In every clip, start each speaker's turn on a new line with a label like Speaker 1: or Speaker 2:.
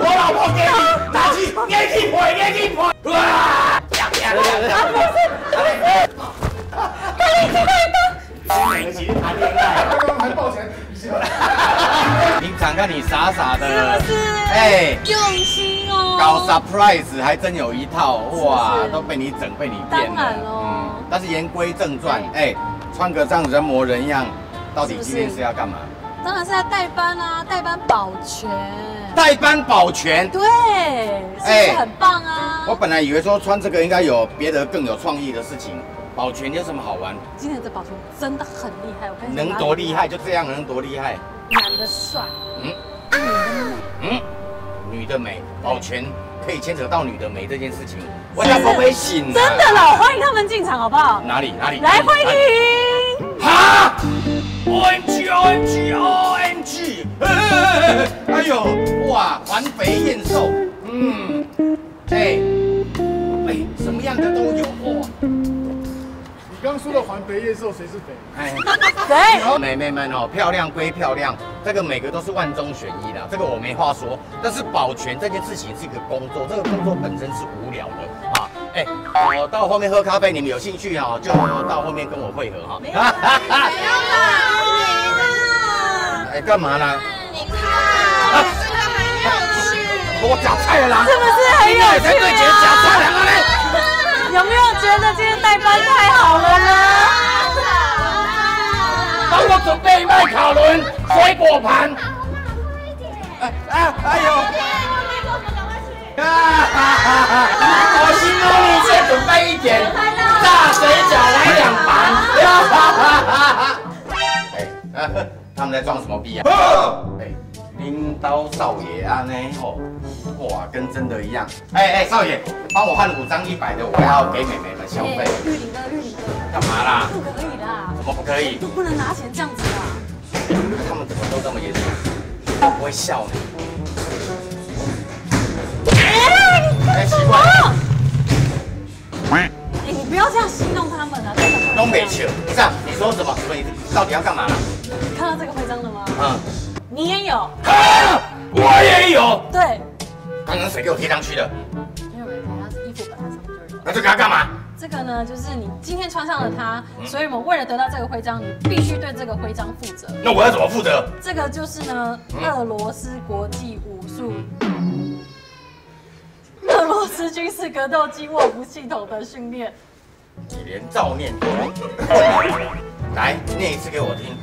Speaker 1: 我老婆给你拿去，给你赔，给你赔。哇！啪啪啪！
Speaker 2: 他力气太大。
Speaker 1: 两个其实谈恋爱，
Speaker 3: 刚刚还抱起来比一下。
Speaker 1: 平常看你傻傻的，
Speaker 2: 是不是？
Speaker 1: 哎，
Speaker 2: 用心哦。
Speaker 1: 搞 surprise 还真有一套，哇，都被你整，被你变了。
Speaker 2: 当然喽。
Speaker 1: 但是言归正传，哎，穿个这样人模人样，到底今天是要干嘛？
Speaker 2: 当然是要代班啊，代班保全。
Speaker 1: 代班保全。
Speaker 2: 对，是不是很棒啊？
Speaker 1: 我本来以为说穿这个应该有别的更有创意的事情。保全有什么好玩？
Speaker 2: 今天的保全真的很厉害，我跟你
Speaker 1: 能多厉害就这样，能多厉害？
Speaker 2: 男的帅，嗯，女的美，嗯，
Speaker 1: 女的美，保全可以牵扯到女的美这件事情，我要不会醒？
Speaker 2: 真的了，欢迎他们进场好不好？
Speaker 1: 哪里哪里？
Speaker 2: 来欢迎！
Speaker 1: 哈！O M G O M G O G！哎呦，哇，环肥燕瘦，嗯，哎，哎，什么样的都有哦。
Speaker 3: 你刚说的环肥燕瘦，谁是肥？哎，
Speaker 2: 谁？
Speaker 1: 妹妹们哦，漂亮归漂亮，这个每个都是万中选一的，这个我没话说。但是保全这件事情是一个工作，这个工作本身是无聊的啊。哎，我到后面喝咖啡，你们有兴趣啊，就到后面跟我会合哈。
Speaker 2: 没有啦，没有
Speaker 1: 啦。哎，干嘛呢？
Speaker 4: 你看，这个很有趣。
Speaker 1: 我夹菜了，
Speaker 2: 是不是很有趣？
Speaker 1: 对姐夹菜了嘞。
Speaker 2: 有没有觉得今天代班太好了呢？
Speaker 1: 帮我准备麦卡伦、水果盘。哎哎哎呦！啊哈哈哈！好心中 他们在装什么逼啊？哎。领导少爷啊，呢哦，哇，跟真的一样。哎哎，少爷，帮我换五张一百的，我要给妹妹们消费。
Speaker 2: 玉林哥，玉林哥，
Speaker 1: 干嘛啦？
Speaker 2: 不可以啦。
Speaker 1: 怎么不可以？
Speaker 2: 都不能拿钱这样子啊。
Speaker 1: 他们怎么都这么严肃？我不会笑你。
Speaker 2: 哎，奇怪。哎，你不要这样戏弄他们啊！
Speaker 1: 东北球，这样你说什么？什么？你到底要干嘛？
Speaker 2: 你看到这个徽章了吗？嗯。你也有，
Speaker 1: 我也有。
Speaker 2: 对，
Speaker 1: 刚刚谁给我贴上去的？
Speaker 2: 没有人贴，他衣服本来上面就有。
Speaker 1: 那这个要干嘛？
Speaker 2: 这个呢，就是你今天穿上了它，所以我们为了得到这个徽章，你必须对这个徽章负责。
Speaker 1: 那我要怎么负责？
Speaker 2: 这个就是呢，俄罗斯国际武术，俄罗斯军事格斗机卧伏系统的训练。
Speaker 1: 你连照念都 来念一次给我听。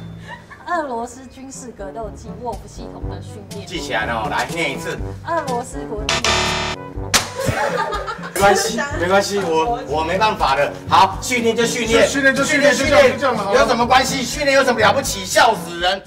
Speaker 2: 俄罗斯军事格斗技沃夫系统的训练，
Speaker 1: 记起来了，来念一次。
Speaker 2: 俄罗斯国际。
Speaker 1: 没关系，没关系，我我没办法的。好，训练就训练，
Speaker 3: 训练就训练，训练
Speaker 1: 有什么关系？训练有什么了不起？笑死人。